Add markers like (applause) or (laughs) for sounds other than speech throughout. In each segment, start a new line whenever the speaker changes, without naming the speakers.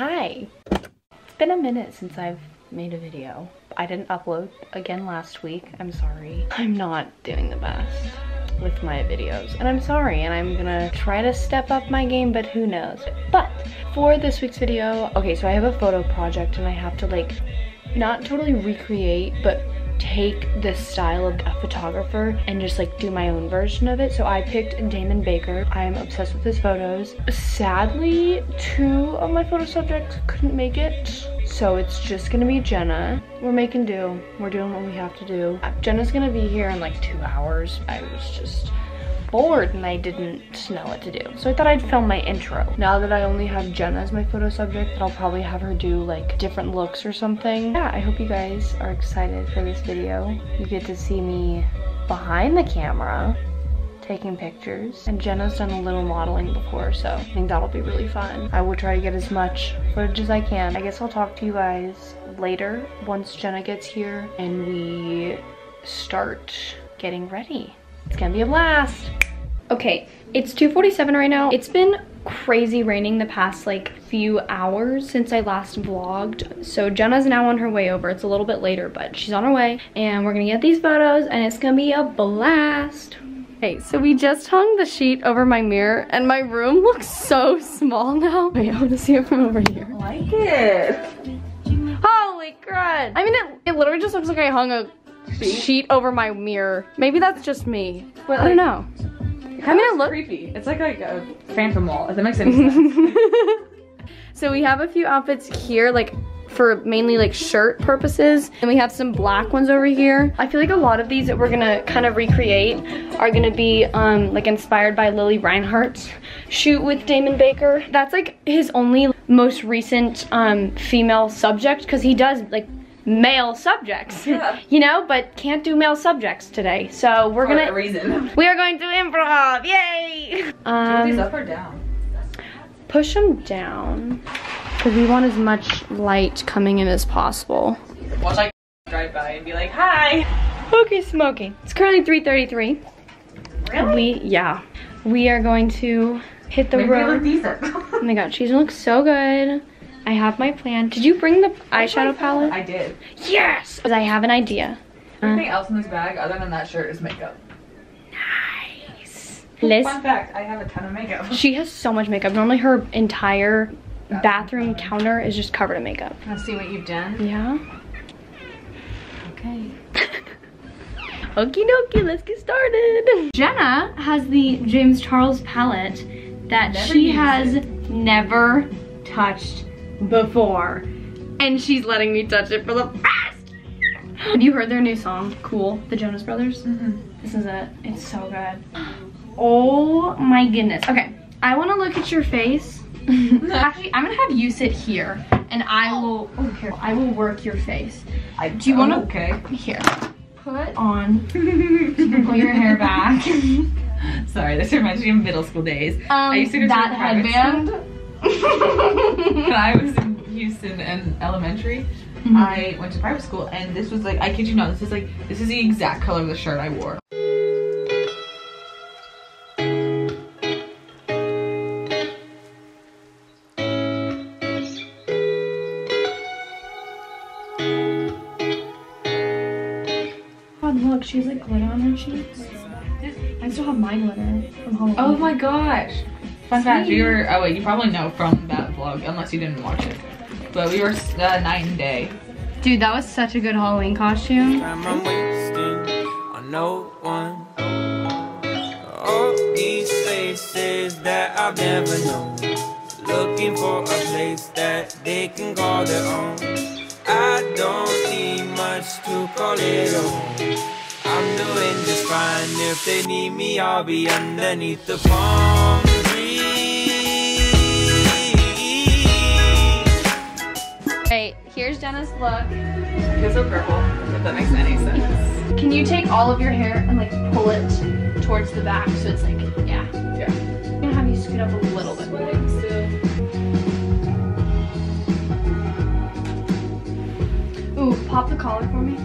Hi. It's been a minute since I've made a video. I didn't upload again last week. I'm sorry. I'm not doing the best with my videos and I'm sorry and I'm gonna try to step up my game but who knows. But for this week's video, okay so I have a photo project and I have to like not totally recreate but take the style of a photographer and just like do my own version of it. So I picked Damon Baker. I'm obsessed with his photos. Sadly, two of my photo subjects couldn't make it. So it's just gonna be Jenna. We're making do. We're doing what we have to do. Jenna's gonna be here in like two hours. I was just bored and I didn't know what to do. So I thought I'd film my intro. Now that I only have Jenna as my photo subject, I'll probably have her do like different looks or something. Yeah, I hope you guys are excited for this video. You get to see me behind the camera taking pictures and Jenna's done a little modeling before so I think that'll be really fun. I will try to get as much footage as I can. I guess I'll talk to you guys later once Jenna gets here and we start getting ready. It's gonna be a blast. Okay, it's 2.47 right now. It's been crazy raining the past like few hours since I last vlogged. So Jenna's now on her way over. It's a little bit later, but she's on her way and we're gonna get these photos and it's gonna be a blast. Okay, so we just hung the sheet over my mirror and my room (laughs) looks so small now. (laughs) Wait, I wanna see it from over here.
I like it.
Holy crud. I mean, it, it literally just looks like I hung a sheet, over my mirror. Maybe that's just me.
But
I don't know.
I mean, it looks creepy. It's like, like a phantom wall, if that makes any sense. (laughs)
so we have a few outfits here, like for mainly like shirt purposes. And we have some black ones over here. I feel like a lot of these that we're gonna kind of recreate are gonna be um, like inspired by Lili Reinhart's shoot with Damon Baker. That's like his only most recent um, female subject because he does like male subjects, (laughs)
Yeah.
you know, but can't do male subjects today. So we're
For
gonna,
reason. (laughs)
we are going to improv, yay!
Are these
Um,
up or down?
push them down because we want as much light coming in as possible.
Watch like drive by and be like, hi.
Okay, smoking. It's currently 3.33.
Really?
We, yeah. We are going to hit the
Maybe look
road. (laughs) Oh my god, she's looks so good. I have my plan. Did you bring the eyeshadow palette?
I did.
Yes! Because I have an idea.
Anything else in this bag other than that shirt is makeup.
Nice. Liz,
Fun fact, I have a ton of makeup.
she has so much makeup. Normally her entire bathroom counter is just covered in makeup.
Let's see what you've done.
Yeah?
Okay. (laughs)
Okie dokie, let's get started. Jenna has the James Charles palette that
Never
she has
it.
never touched before. And she's letting me touch it for the first. Have you heard their new song, Cool, the Jonas Brothers? This is it. It's so good. (gasps) Oh my goodness. Okay, I want to look at your face. (laughs) Actually, I'm gonna have you sit here, and I will. Oh, here. I will work your face.
I,
Do you wanna-
oh, Okay.
Here. Put on. Pull your hair back. (laughs)
Sorry, this reminds me of middle school days.
Um,
I used to go to
that
a
headband.
When I was in Houston and elementary,
Mm-hmm.
I went to private school and this was like, I kid you not, this is like, this is the exact color of the shirt I wore.
Look, she has like glitter on her cheeks. I still have my glitter from home.
Oh my gosh. Fun fact, we were, oh wait, you probably know from that vlog, unless you didn't watch it. But we were uh, night and day.
Dude, that was such a good Halloween costume.
I'm wasting on no one. All these faces that I've never known. Looking for a place that they can call their own. I don't need much to call it home. I'm doing just fine. If they need me, I'll be underneath the palm
here's Jenna's look.
It's so purple, if that makes any sense.
Can you take all of your hair and like pull it towards the back so it's like, yeah.
Yeah.
I'm gonna have you scoot up a little bit more. Ooh, pop the collar for me.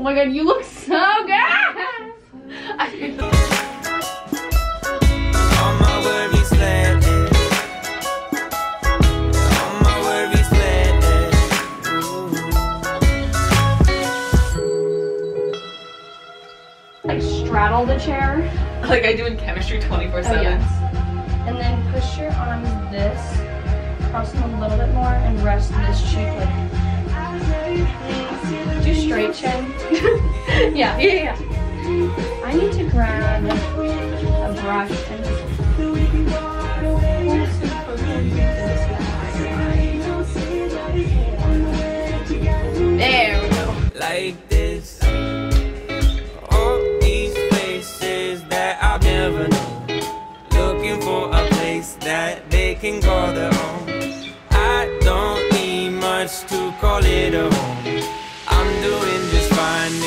Oh my god, you look so good! (laughs)
All my worries let All my worries let
like straddle the chair.
Like I do in chemistry 24 7.
Oh, yes. And then push your arms this, cross them a little bit more, and rest this cheek like. Straight (laughs) chin. yeah, yeah, yeah. I need to grab a brush and. There we go.
like this. All these places that I've never known. Looking for a place that they can call their own. I don't need much to call it a home.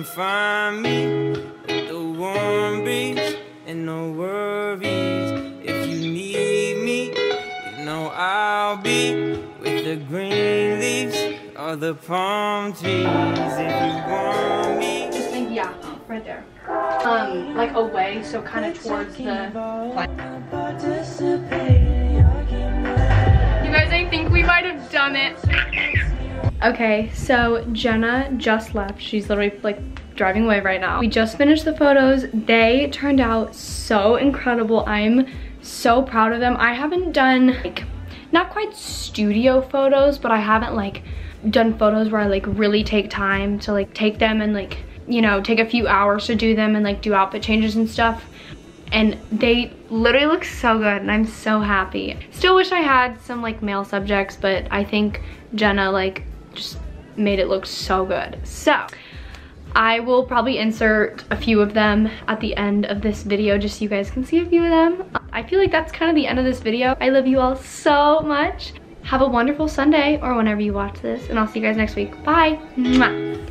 can find me with the warm breeze and no worries. If you need me, you know I'll be with the green leaves or the palm trees. If you want me.
Just think, yeah, right there. Um, like away, so kind of towards the. You guys, I think we might have done it. Okay, so Jenna just left. She's literally like driving away right now. We just finished the photos. They turned out so incredible. I'm so proud of them. I haven't done like, not quite studio photos, but I haven't like done photos where I like really take time to like take them and like, you know, take a few hours to do them and like do outfit changes and stuff and they literally look so good and I'm so happy. Still wish I had some like male subjects, but I think Jenna like just made it look so good. So I will probably insert a few of them at the end of this video just so you guys can see a few of them. I feel like that's kind of the end of this video. I love you all so much. Have a wonderful Sunday or whenever you watch this and I'll see you guys next week. Bye. Mwah.